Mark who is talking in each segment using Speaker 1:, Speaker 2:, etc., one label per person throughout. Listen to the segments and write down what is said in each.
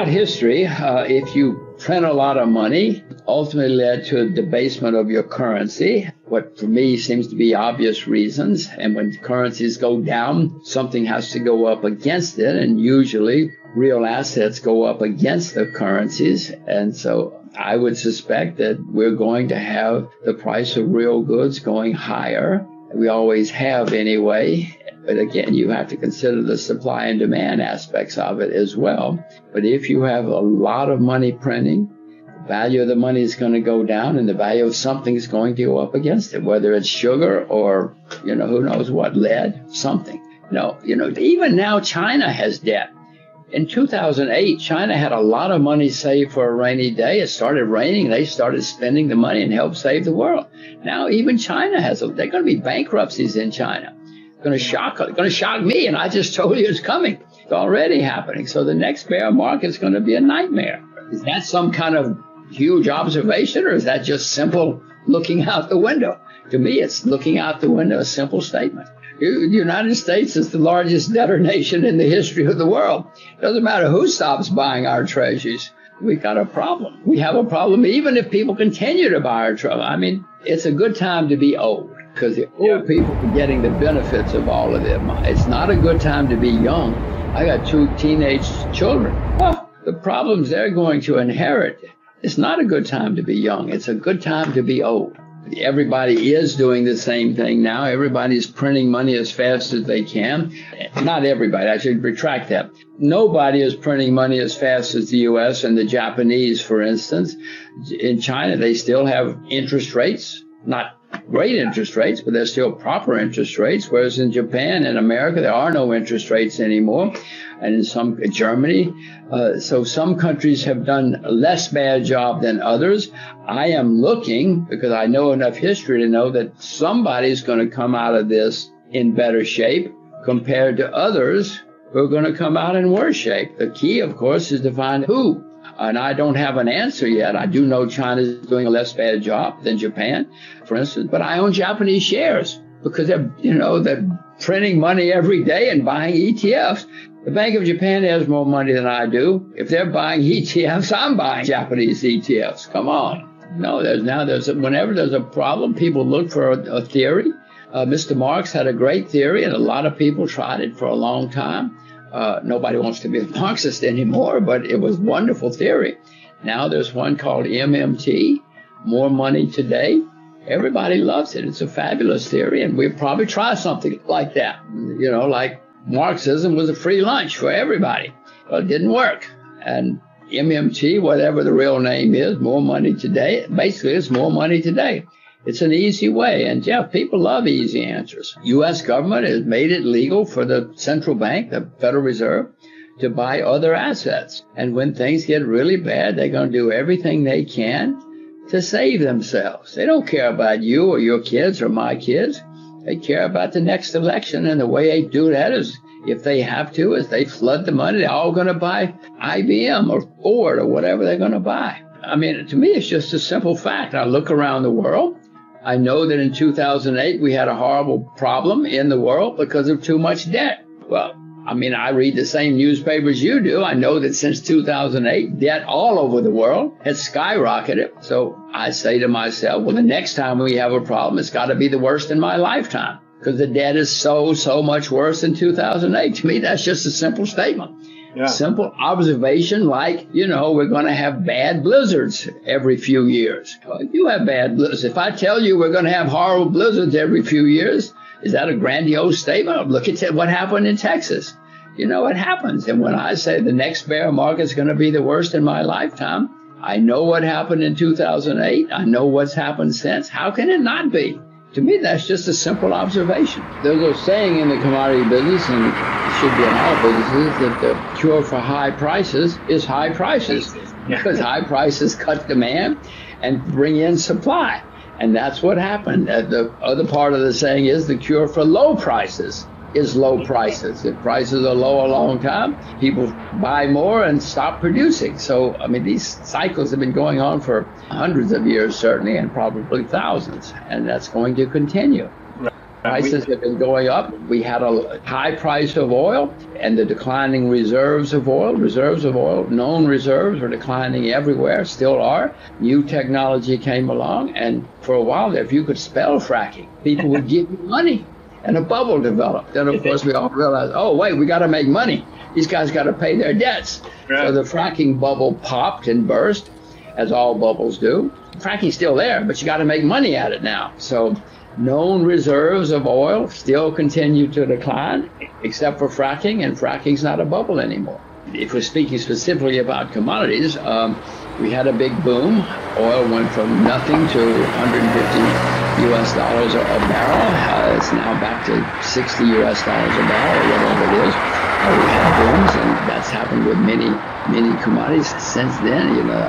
Speaker 1: Throughout history, uh, if you print a lot of money, ultimately led to a debasement of your currency. What for me seems to be obvious reasons. And when currencies go down, something has to go up against it. And usually real assets go up against the currencies. And so I would suspect that we're going to have the price of real goods going higher. We always have anyway. But again, you have to consider the supply and demand aspects of it as well. But if you have a lot of money printing, the value of the money is going to go down and the value of something is going to go up against it, whether it's sugar or, you know, who knows what, lead, something. No, you know, even now China has debt. In 2008, China had a lot of money saved for a rainy day. It started raining. They started spending the money and helped save the world. Now even China has, they're going to be bankruptcies in China going to shock going to shock me and i just told you it's coming. It's already happening. So the next bear market is going to be a nightmare. Is that some kind of huge observation or is that just simple looking out the window? To me it's looking out the window a simple statement. The united states is the largest debtor nation in the history of the world. It doesn't matter who stops buying our treasuries we've got a problem. We have a problem even if people continue to buy our treasuries i mean it's a good time to be old because the old people are getting the benefits of all of them. It's not a good time to be young. I got two teenage children. The problems they're going to inherit. It's not a good time to be young. It's a good time to be old. Everybody is doing the same thing now. Everybody's printing money as fast as they can. Not everybody. I should retract that. Nobody is printing money as fast as the U.S. and the Japanese, for instance. In China, they still have interest rates, not great interest rates, but they're still proper interest rates. Whereas in Japan and America, there are no interest rates anymore. And in some Germany, uh, so some countries have done less bad job than others. I am looking because I know enough history to know that somebody's going to come out of this in better shape compared to others who are going to come out in worse shape. The key, of course, is to find who and I don't have an answer yet. I do know China is doing a less bad job than Japan, for instance, but I own Japanese shares because they're, you know, they're printing money every day and buying ETFs. The Bank of Japan has more money than I do. If they're buying ETFs, I'm buying Japanese ETFs. Come on. No, there's now there's a, whenever there's a problem, people look for a, a theory. Uh, Mr. Marx had a great theory, and a lot of people tried it for a long time. Uh, nobody wants to be a Marxist anymore, but it was wonderful theory. Now there's one called MMT, More Money Today. Everybody loves it. It's a fabulous theory, and we'll probably try something like that. You know, like Marxism was a free lunch for everybody. Well, it didn't work. And MMT, whatever the real name is, More Money Today, basically it's more money today. It's an easy way. And Jeff, people love easy answers. U.S. government has made it legal for the central bank, the Federal Reserve, to buy other assets. And when things get really bad, they're going to do everything they can to save themselves. They don't care about you or your kids or my kids. They care about the next election. And the way they do that is if they have to, is they flood the money. They're all going to buy IBM or Ford or whatever they're going to buy. I mean, to me, it's just a simple fact. I look around the world I know that in 2008 we had a horrible problem in the world because of too much debt. Well, I mean, I read the same newspapers you do. I know that since 2008, debt all over the world has skyrocketed. So I say to myself, well, the next time we have a problem, it's got to be the worst in my lifetime because the debt is so, so much worse than 2008. To me, that's just a simple statement. Yeah. Simple observation like, you know, we're going to have bad blizzards every few years. Well, you have bad blizzards. If I tell you we're going to have horrible blizzards every few years, is that a grandiose statement? Look at what happened in Texas. You know, it happens. And when I say the next bear market is going to be the worst in my lifetime, I know what happened in 2008. I know what's happened since. How can it not be? To me, that's just a simple observation. There's a saying in the commodity business, and it should be in all businesses, that the cure for high prices is high prices. Because high prices cut demand and bring in supply. And that's what happened. Uh, the other part of the saying is the cure for low prices is low prices. If prices are low a long time, people buy more and stop producing. So, I mean, these cycles have been going on for hundreds of years, certainly, and probably thousands, and that's going to continue. Prices have been going up. We had a high price of oil and the declining reserves of oil. Reserves of oil, known reserves, were declining everywhere, still are. New technology came along, and for a while, there, if you could spell fracking, people would give you money. And a bubble developed. Then, of course, we all realized, oh, wait, we got to make money. These guys got to pay their debts. Right. So the fracking bubble popped and burst, as all bubbles do. Fracking's still there, but you got to make money at it now. So known reserves of oil still continue to decline, except for fracking, and fracking's not a bubble anymore. If we're speaking specifically about commodities, um, we had a big boom. Oil went from nothing to 150 US dollars a barrel. Uh, it's now back to 60 US dollars a barrel, or whatever it is. Uh, we had booms, and that's happened with many, many commodities since then. You know,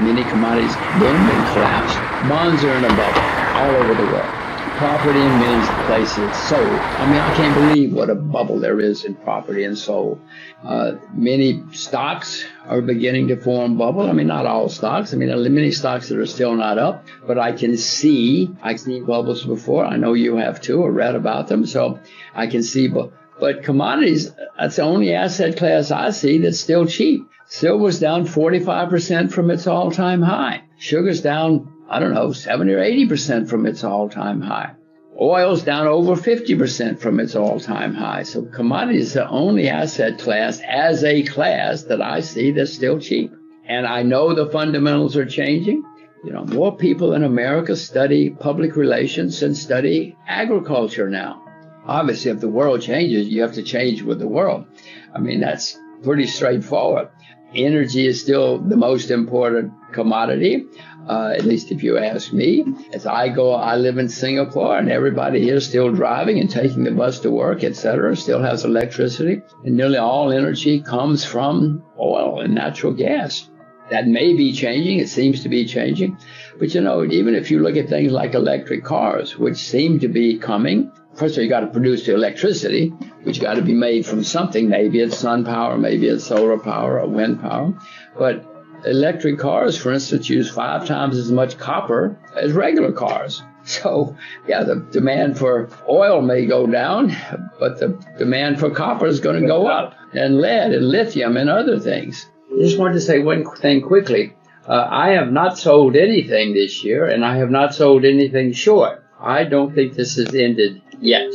Speaker 1: many commodities boomed and collapsed. Bonds are in a bubble all over the world property many places sold. I mean, I can't believe what a bubble there is in property and sold. Uh, many stocks are beginning to form bubble. I mean, not all stocks. I mean, there are many stocks that are still not up, but I can see, I've seen bubbles before. I know you have too, or read about them. So I can see, but, but commodities, that's the only asset class I see that's still cheap. Silver's down 45% from its all time high. Sugar's down I don't know, 70 or 80% from its all time high. Oil's down over 50% from its all time high. So commodities are the only asset class as a class that I see that's still cheap. And I know the fundamentals are changing. You know, more people in America study public relations and study agriculture now. Obviously, if the world changes, you have to change with the world. I mean, that's pretty straightforward. Energy is still the most important commodity uh, at least if you ask me. As I go, I live in Singapore, and everybody here is still driving and taking the bus to work, etc. Still has electricity, and nearly all energy comes from oil and natural gas. That may be changing. It seems to be changing. But you know, even if you look at things like electric cars, which seem to be coming, first of all, you got to produce the electricity, which got to be made from something. Maybe it's sun power, maybe it's solar power or wind power. But electric cars, for instance, use five times as much copper as regular cars. So, yeah, the demand for oil may go down, but the demand for copper is going to go up, and lead and lithium and other things. I just wanted to say one thing quickly. Uh, I have not sold anything this year, and I have not sold anything short. I don't think this has ended yet.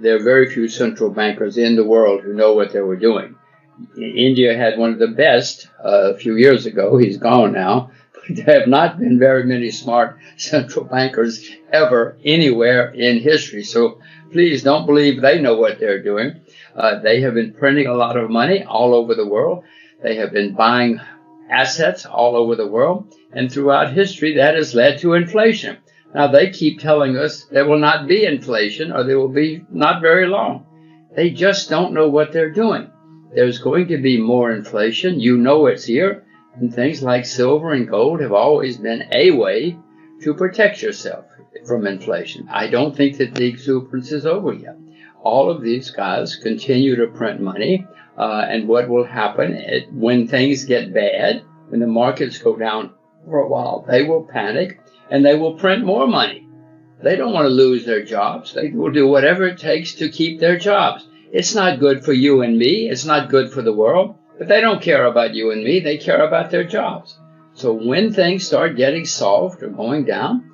Speaker 1: There are very few central bankers in the world who know what they were doing. India had one of the best uh, a few years ago. He's gone now. But there have not been very many smart central bankers ever anywhere in history. So please don't believe they know what they're doing. Uh, they have been printing a lot of money all over the world. They have been buying assets all over the world. And throughout history, that has led to inflation. Now they keep telling us there will not be inflation or there will be not very long. They just don't know what they're doing there's going to be more inflation. You know it's here. And things like silver and gold have always been a way to protect yourself from inflation. I don't think that the exuberance is over yet. All of these guys continue to print money. Uh, and what will happen it, when things get bad, when the markets go down for a while, they will panic and they will print more money. They don't want to lose their jobs. They will do whatever it takes to keep their jobs. It's not good for you and me. It's not good for the world. But they don't care about you and me. They care about their jobs. So when things start getting soft or going down,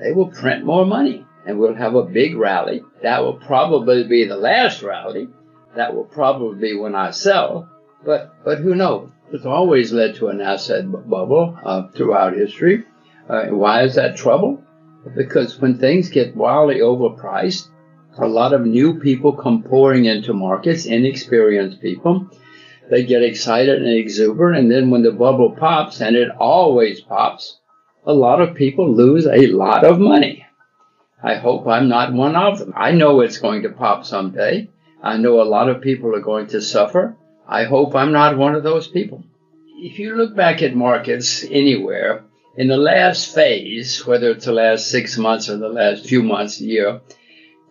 Speaker 1: they will print more money and we'll have a big rally. That will probably be the last rally. That will probably be when I sell. But, but who knows? It's always led to an asset bubble uh, throughout history. Uh, why is that trouble? Because when things get wildly overpriced, a lot of new people come pouring into markets, inexperienced people. They get excited and exuberant, and then when the bubble pops, and it always pops, a lot of people lose a lot of money. I hope I'm not one of them. I know it's going to pop someday. I know a lot of people are going to suffer. I hope I'm not one of those people. If you look back at markets anywhere, in the last phase, whether it's the last six months or the last few months, a year,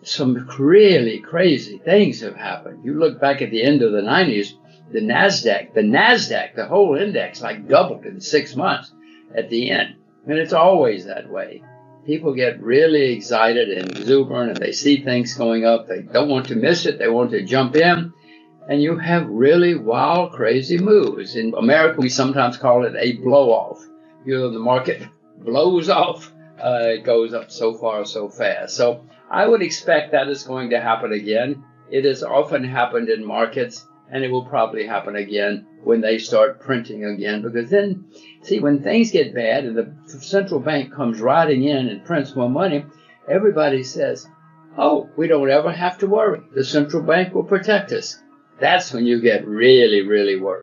Speaker 1: some really crazy things have happened. You look back at the end of the 90s, the NASDAQ, the NASDAQ, the whole index like doubled in six months at the end. And it's always that way. people get really excited and exuberant and they see things going up. They don't want to miss it. They want to jump in. And you have really wild, crazy moves. In America, we sometimes call it a blow off. You know, the market blows off. Uh, it goes up so far so fast. So I would expect that is going to happen again. It has often happened in markets and it will probably happen again when they start printing again because then see when things get bad and the central bank comes riding in and prints more money everybody says oh we don't ever have to worry the central bank will protect us that's when you get really really worried